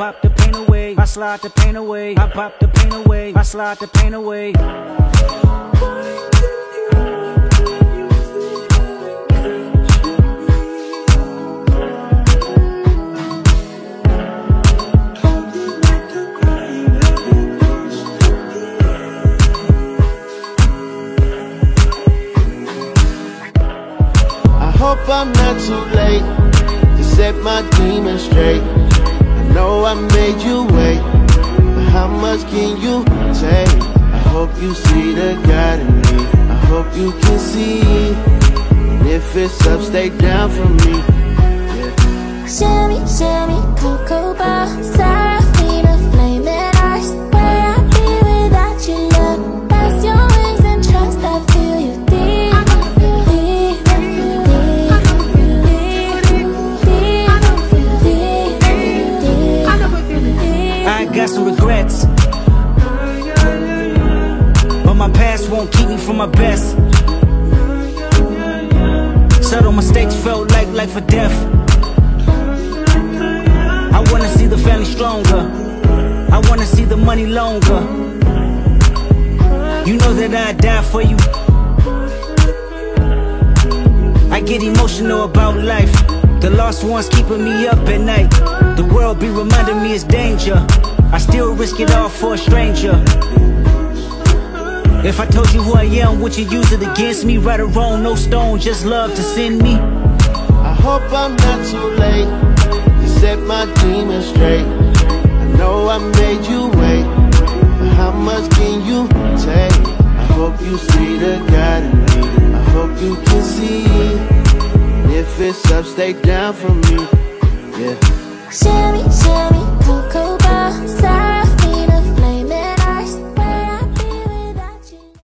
pop the pain away. I slide the pain away. I pop the pain away. I slide the pain away. I hope I'm not too late to set my demons straight. Know I made you wait, but how much can you take? I hope you see the God in me. I hope you can see. And if it's up, stay down for me. Regrets. But my past won't keep me from my best. Subtle mistakes felt like life or death. I wanna see the family stronger. I wanna see the money longer. You know that I'd die for you. I get emotional about life. The lost ones keeping me up at night. The world be reminding me it's danger. I still risk it all for a stranger. If I told you who I am, would you use it against me? Right or wrong, no stone, just love to send me. I hope I'm not too late to set my demons straight. I know I made you wait, but how much can you take? I hope you see the God in me. I hope you can see. And if it's up, stay down for me. Yeah. Sherry, Sherry, Cocoa Bar